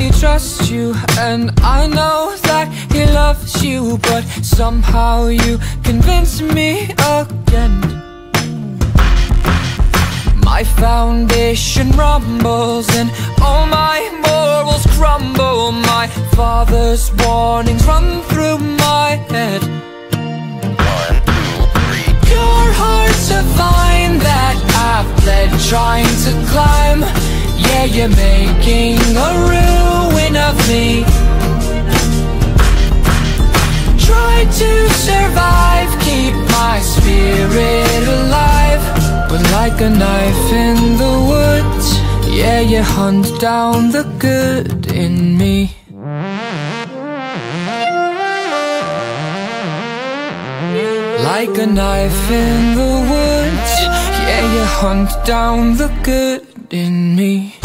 he trusts you, and I know that he loves you, but somehow you convince me again. My foundation rumbles, and all my morals crumble. My father's warnings run through my head. That I've trying to climb. Yeah, you're making a ruin me. Try to survive, keep my spirit alive. But like a knife in the woods, yeah, you hunt down the good in me. Like a knife in the woods Yeah, you hunt down the good in me